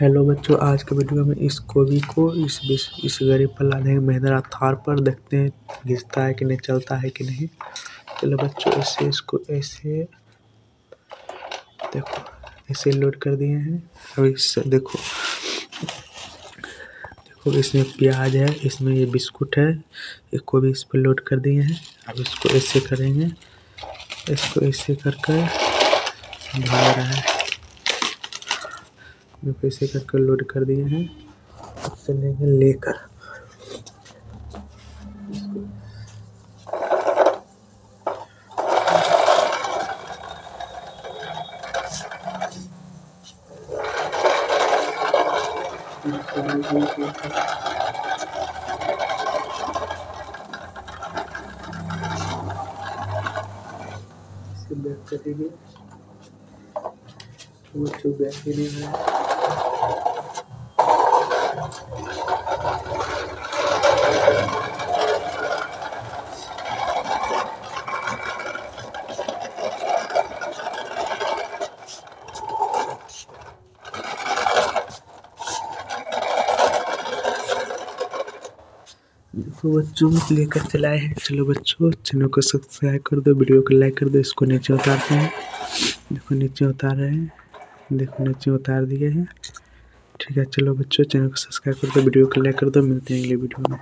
Hello बच्चों, आज के वीडियो में इस कोबी को इस इस गाड़ी पर लादेंगे महिंद्रा थार पर देखते हैं घिसता है कि नहीं, चलता है कि नहीं। चलो बच्चों ऐसे इसको ऐसे, देखो ऐसे लोड कर दिए हैं। अब इससे देखो देखो इसमें प्याज है, इसमें ये बिस्कुट है, ये कोबी इस पर लोड कर दिए हैं। अब इसको ऐसे करेंगे, इसको ऐसे कर कर रहा है। में पैसे कर कर लोड कर दिए हैं। चलेंगे लेकर। बैक करेंगे। बच्चों बैक है तो बच्चों लेकर चलाए हैं। चलो बच्चों, चैनल को सब्सक्राइब कर दो वीडियो को लाइक कर दो, इसको नीचे उतारते हैं। देखो, नीचे उतार रहे हैं। देखो, नीचे उतार दिए हैं। ठीक है, चलो बच्चों, चैनल को सब्सक्राइब कर दो, वीडियो को लाइक कर दो, मिलते हैं अगले वीडियो में।